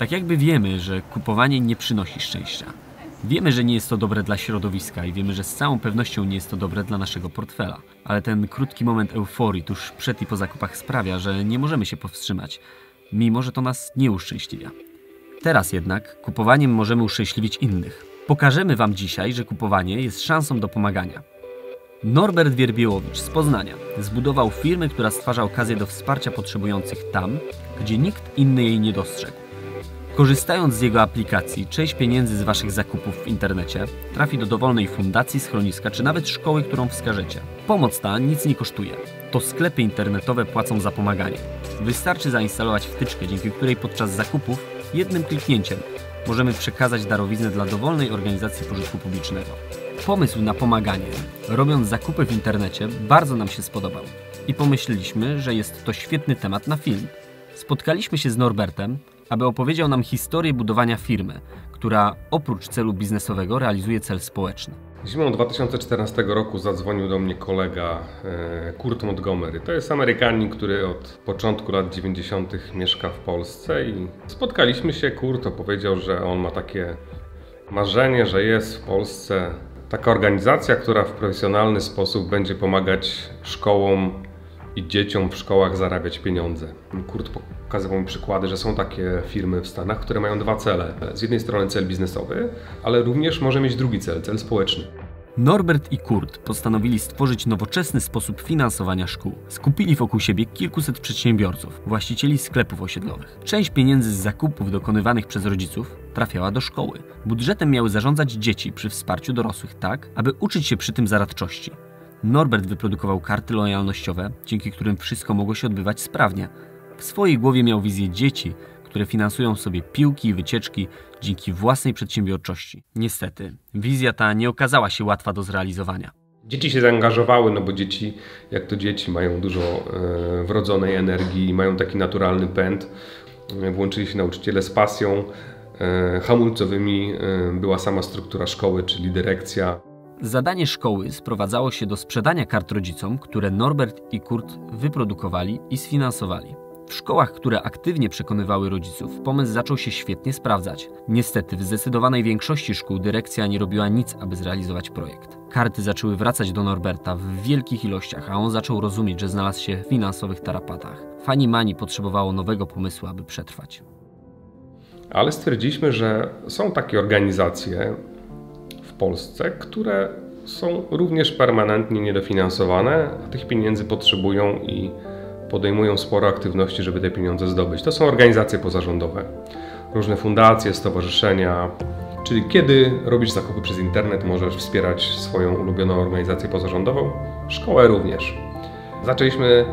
Tak jakby wiemy, że kupowanie nie przynosi szczęścia. Wiemy, że nie jest to dobre dla środowiska i wiemy, że z całą pewnością nie jest to dobre dla naszego portfela. Ale ten krótki moment euforii tuż przed i po zakupach sprawia, że nie możemy się powstrzymać, mimo że to nas nie uszczęśliwia. Teraz jednak kupowaniem możemy uszczęśliwić innych. Pokażemy Wam dzisiaj, że kupowanie jest szansą do pomagania. Norbert Wierbiełowicz z Poznania zbudował firmę, która stwarza okazję do wsparcia potrzebujących tam, gdzie nikt inny jej nie dostrzegł. Korzystając z jego aplikacji, część pieniędzy z Waszych zakupów w internecie trafi do dowolnej fundacji, schroniska czy nawet szkoły, którą wskażecie. Pomoc ta nic nie kosztuje. To sklepy internetowe płacą za pomaganie. Wystarczy zainstalować wtyczkę, dzięki której podczas zakupów jednym kliknięciem możemy przekazać darowiznę dla dowolnej organizacji pożytku publicznego. Pomysł na pomaganie, robiąc zakupy w internecie, bardzo nam się spodobał i pomyśleliśmy, że jest to świetny temat na film. Spotkaliśmy się z Norbertem, aby opowiedział nam historię budowania firmy, która oprócz celu biznesowego realizuje cel społeczny. Zimą 2014 roku zadzwonił do mnie kolega e, Kurt Montgomery. To jest Amerykanin, który od początku lat 90. mieszka w Polsce i spotkaliśmy się. Kurt opowiedział, że on ma takie marzenie, że jest w Polsce taka organizacja, która w profesjonalny sposób będzie pomagać szkołom i dzieciom w szkołach zarabiać pieniądze. Kurt pokazywał mi przykłady, że są takie firmy w Stanach, które mają dwa cele. Z jednej strony cel biznesowy, ale również może mieć drugi cel, cel społeczny. Norbert i Kurt postanowili stworzyć nowoczesny sposób finansowania szkół. Skupili wokół siebie kilkuset przedsiębiorców, właścicieli sklepów osiedlowych. Część pieniędzy z zakupów dokonywanych przez rodziców trafiała do szkoły. Budżetem miały zarządzać dzieci przy wsparciu dorosłych tak, aby uczyć się przy tym zaradczości. Norbert wyprodukował karty lojalnościowe, dzięki którym wszystko mogło się odbywać sprawnie. W swojej głowie miał wizję dzieci, które finansują sobie piłki i wycieczki dzięki własnej przedsiębiorczości. Niestety, wizja ta nie okazała się łatwa do zrealizowania. Dzieci się zaangażowały, no bo dzieci, jak to dzieci, mają dużo e, wrodzonej energii, mają taki naturalny pęd. E, włączyli się nauczyciele z pasją. E, hamulcowymi była sama struktura szkoły, czyli dyrekcja. Zadanie szkoły sprowadzało się do sprzedania kart rodzicom, które Norbert i Kurt wyprodukowali i sfinansowali. W szkołach, które aktywnie przekonywały rodziców, pomysł zaczął się świetnie sprawdzać. Niestety, w zdecydowanej większości szkół dyrekcja nie robiła nic, aby zrealizować projekt. Karty zaczęły wracać do Norberta w wielkich ilościach, a on zaczął rozumieć, że znalazł się w finansowych tarapatach. Fani Mani potrzebowało nowego pomysłu, aby przetrwać. Ale stwierdziliśmy, że są takie organizacje Polsce, które są również permanentnie niedofinansowane, a tych pieniędzy potrzebują i podejmują sporo aktywności, żeby te pieniądze zdobyć. To są organizacje pozarządowe, różne fundacje, stowarzyszenia. Czyli kiedy robisz zakupy przez internet, możesz wspierać swoją ulubioną organizację pozarządową, szkołę również. Zaczęliśmy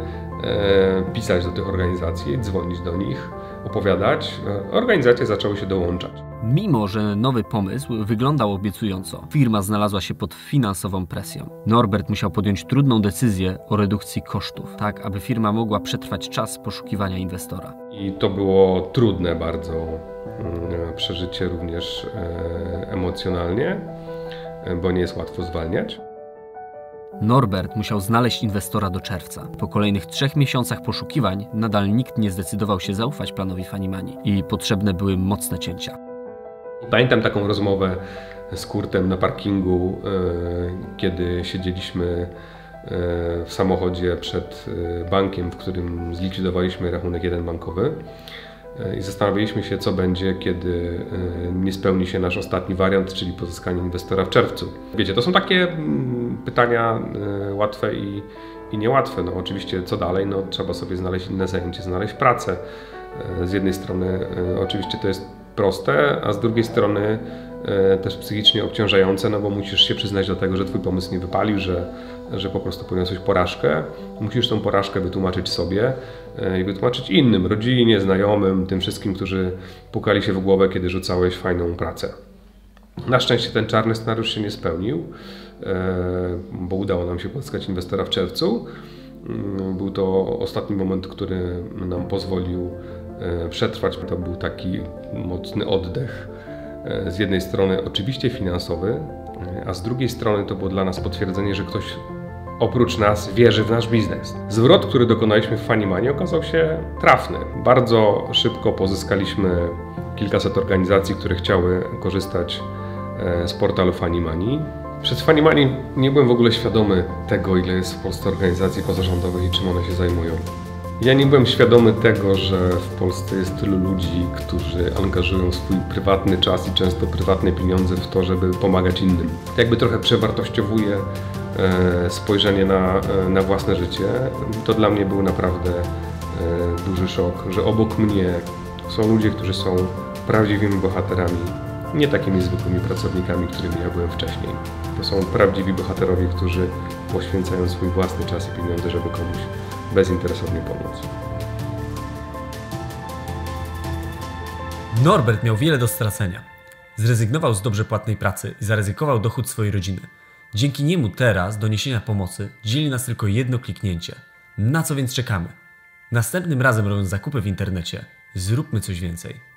e, pisać do tych organizacji, dzwonić do nich, opowiadać. E, organizacje zaczęły się dołączać. Mimo, że nowy pomysł wyglądał obiecująco, firma znalazła się pod finansową presją. Norbert musiał podjąć trudną decyzję o redukcji kosztów, tak aby firma mogła przetrwać czas poszukiwania inwestora. I to było trudne bardzo mm, przeżycie również e, emocjonalnie, e, bo nie jest łatwo zwalniać. Norbert musiał znaleźć inwestora do czerwca. Po kolejnych trzech miesiącach poszukiwań nadal nikt nie zdecydował się zaufać planowi Fanimani i potrzebne były mocne cięcia. Pamiętam taką rozmowę z Kurtem na parkingu, e, kiedy siedzieliśmy e, w samochodzie przed e, bankiem, w którym zlikwidowaliśmy rachunek jeden bankowy i zastanawialiśmy się, co będzie, kiedy nie spełni się nasz ostatni wariant, czyli pozyskanie inwestora w czerwcu. Wiecie, to są takie mm, pytania łatwe i, i niełatwe. No oczywiście, co dalej? No, trzeba sobie znaleźć inne zajęcie, znaleźć pracę. Z jednej strony, oczywiście to jest proste, a z drugiej strony e, też psychicznie obciążające, no bo musisz się przyznać do tego, że twój pomysł nie wypalił, że, że po prostu poniosłeś porażkę. Musisz tą porażkę wytłumaczyć sobie e, i wytłumaczyć innym, rodzinie, znajomym, tym wszystkim, którzy pukali się w głowę, kiedy rzucałeś fajną pracę. Na szczęście ten czarny scenariusz się nie spełnił, e, bo udało nam się pozyskać inwestora w czerwcu. Mm, był to ostatni moment, który nam pozwolił E, przetrwać. To był taki mocny oddech. E, z jednej strony oczywiście finansowy, e, a z drugiej strony to było dla nas potwierdzenie, że ktoś oprócz nas wierzy w nasz biznes. Zwrot, który dokonaliśmy w Fanimanie okazał się trafny. Bardzo szybko pozyskaliśmy kilkaset organizacji, które chciały korzystać e, z portalu Fanimani. Przez Fanimani nie byłem w ogóle świadomy tego, ile jest w Polsce organizacji pozarządowych i czym one się zajmują. Ja nie byłem świadomy tego, że w Polsce jest tylu ludzi, którzy angażują swój prywatny czas i często prywatne pieniądze w to, żeby pomagać innym. Jakby trochę przewartościowuje e, spojrzenie na, e, na własne życie. To dla mnie był naprawdę e, duży szok, że obok mnie są ludzie, którzy są prawdziwymi bohaterami, nie takimi zwykłymi pracownikami, którymi ja byłem wcześniej. To są prawdziwi bohaterowie, którzy poświęcają swój własny czas i pieniądze, żeby komuś bezinteresownie pomóc. Norbert miał wiele do stracenia. Zrezygnował z dobrze płatnej pracy i zaryzykował dochód swojej rodziny. Dzięki niemu teraz do niesienia pomocy dzieli nas tylko jedno kliknięcie. Na co więc czekamy? Następnym razem robiąc zakupy w internecie, zróbmy coś więcej.